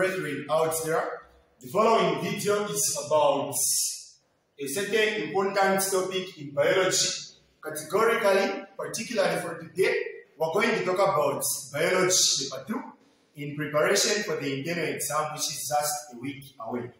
brethren out there. The following video is about a certain important topic in biology. Categorically, particularly for today, we're going to talk about biology paper 2 in preparation for the internal exam which is just a week away.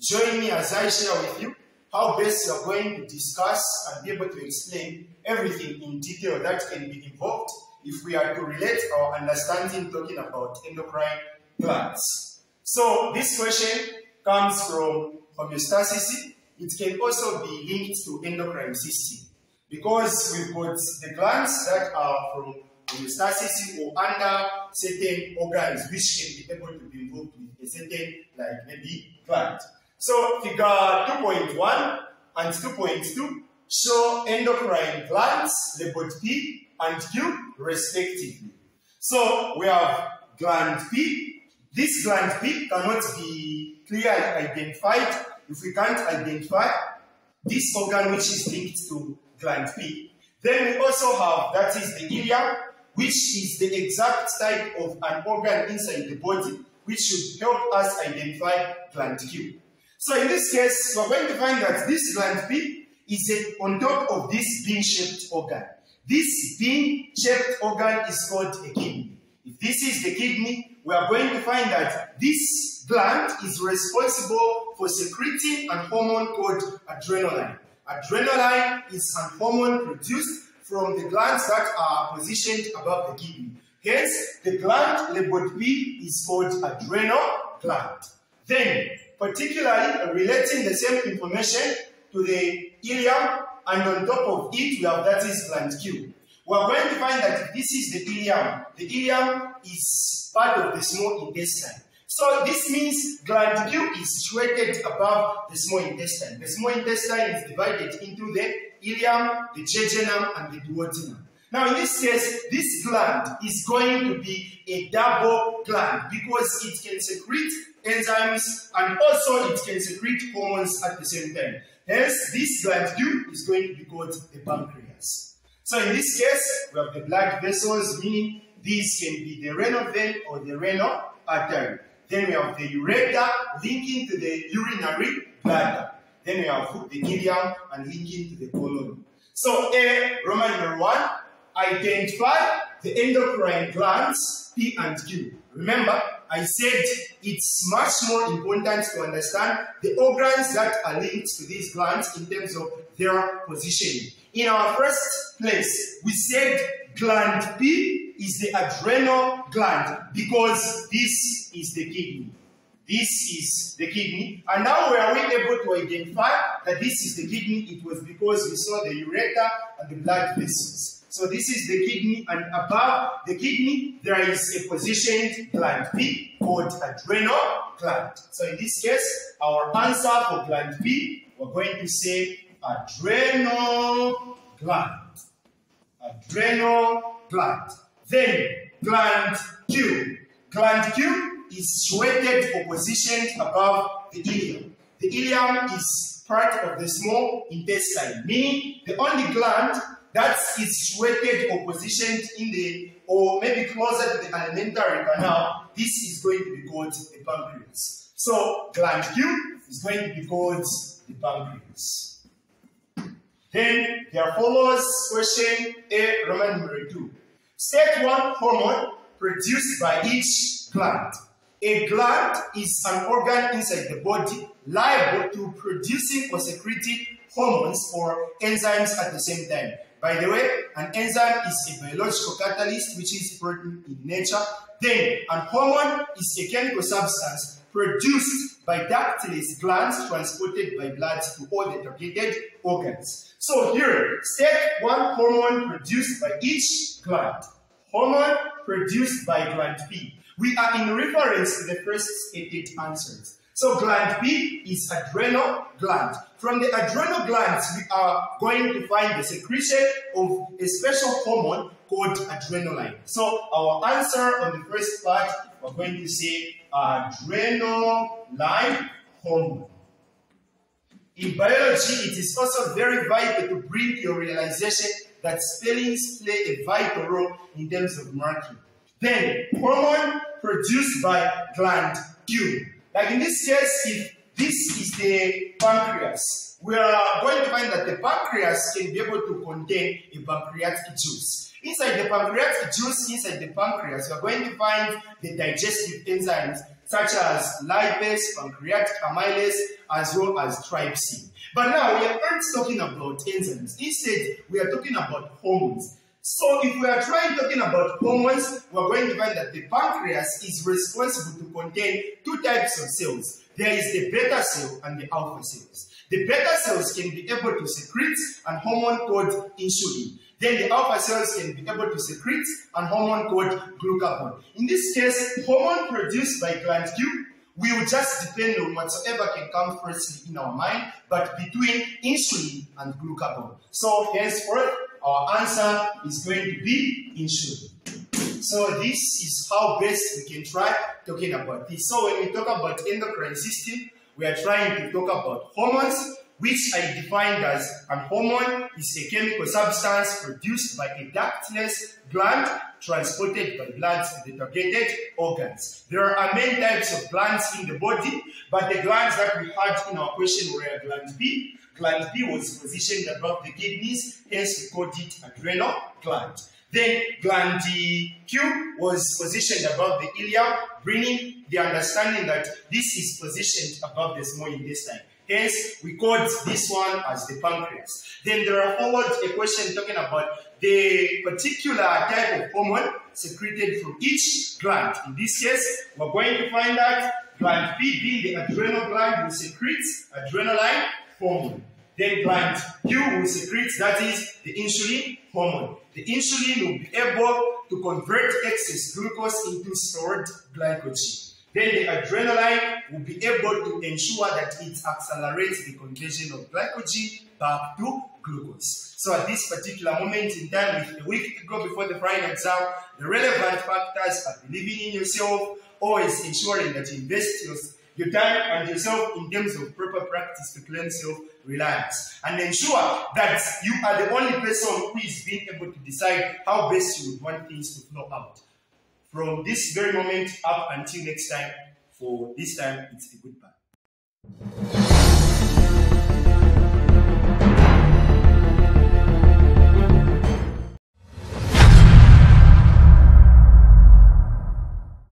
Join me as I share with you how best we are going to discuss and be able to explain everything in detail that can be involved if we are to relate our understanding talking about endocrine glands. So this question comes from homeostasis. It can also be linked to endocrine system because we've got the glands that are from homeostasis or under certain organs which can be able to be involved with a certain like maybe gland. So figure 2.1 and 2.2 show endocrine glands labeled P and Q respectively. So we have gland P. This gland P cannot be clearly identified if we can't identify this organ which is linked to gland P. Then we also have, that is the ileum, which is the exact type of an organ inside the body, which should help us identify gland Q. So in this case, we're going to find that this gland P is a, on top of this bean-shaped organ. This bean-shaped organ is called a kidney. If this is the kidney, we are going to find that this gland is responsible for secreting an hormone called adrenaline. Adrenaline is an hormone produced from the glands that are positioned above the kidney. Hence, the gland labeled P is called adrenal gland. Then, particularly relating the same information to the ileum, and on top of it, we have that is gland Q. We are going to find that this is the ileum. The ileum is part of the small intestine. So this means gland Q is situated above the small intestine. The small intestine is divided into the ileum, the jejunum, and the duodenum. Now in this case, this gland is going to be a double gland because it can secrete enzymes and also it can secrete hormones at the same time. Hence, this gland Q is going to be called the pancreas. So in this case, we have the blood vessels, meaning these can be the renal vein or the renal artery. Then we have the ureter linking to the urinary bladder. Then we have the ileum and linking to the colon. So A, Roman number one, identify the endocrine glands P and Q. Remember, I said it's much more important to understand the organs that are linked to these glands in terms of their positioning. In our first place, we said gland P is the adrenal gland because this is the kidney. This is the kidney. And now we able to identify that this is the kidney? It was because we saw the ureter and the blood vessels. So this is the kidney, and above the kidney, there is a positioned gland P called adrenal gland. So in this case, our answer for gland P, we're going to say adrenal gland. Adrenal gland. Then gland Q. Gland Q is situated or positioned above the ileum. The ileum is part of the small intestine, meaning the only gland that is situated or positioned in the, or maybe closer to the alimentary canal, this is going to be called the pancreas. So gland Q is going to be called the pancreas. Then there follows question A, Roman numeral 2. State one hormone produced by each gland. A gland is an organ inside the body liable to producing or secreting hormones or enzymes at the same time. By the way, an enzyme is a biological catalyst which is protein in nature. Then, an hormone is a chemical substance produced by ductless glands transported by blood to all the targeted organs. So here, step one hormone produced by each gland. Hormone produced by gland P. We are in reference to the first stated answers. So gland B is adrenal gland. From the adrenal glands, we are going to find the secretion of a special hormone called adrenaline. So our answer on the first part, we're going to say adrenaline hormone. In biology, it is also very vital to bring your realization that spellings play a vital role in terms of marking. Then hormone produced by gland Q. Like in this case, if this is the pancreas, we are going to find that the pancreas can be able to contain a pancreatic juice. Inside the pancreatic juice, inside the pancreas, we are going to find the digestive enzymes such as lipase, pancreatic amylase, as well as trypsin. But now we are not talking about enzymes. Instead, we are talking about hormones. So if we are trying talking about hormones, we are going to find that the pancreas is responsible to contain two types of cells. There is the beta cell and the alpha cells. The beta cells can be able to secrete an hormone called insulin. Then the alpha cells can be able to secrete an hormone called glucagon. In this case, hormone produced by gland Q will just depend on whatsoever can come firstly in our mind, but between insulin and glucagon. So henceforth, our answer is going to be insulin. So this is how best we can try talking about this. So when we talk about endocrine system, we are trying to talk about hormones, which I defined as an hormone is a chemical substance produced by a ductless gland transported by glands to the targeted organs. There are many types of glands in the body, but the glands that we had in our question were gland B. Gland B was positioned above the kidneys, hence we called it adrenal gland. Then gland Q was positioned above the ileum, bringing the understanding that this is positioned above the small intestine. Hence, we called this one as the pancreas. Then there are forward a question talking about the particular type of hormone secreted from each gland. In this case, we're going to find out gland B being the adrenal gland will secrete adrenaline hormone. Then gland Q will secrete, that is the insulin hormone. The insulin will be able to convert excess glucose into stored glycogen. Then the adrenaline will be able to ensure that it accelerates the conversion of glycogen back to glucose. So at this particular moment in time, with a week to go before the final exam, the relevant factors are believing in yourself, always ensuring that you invest your, your time and yourself in terms of proper practice to claim self-reliance. And ensure that you are the only person who is being able to decide how best you would want things to flow out. From this very moment up until next time, for this time, it's a goodbye.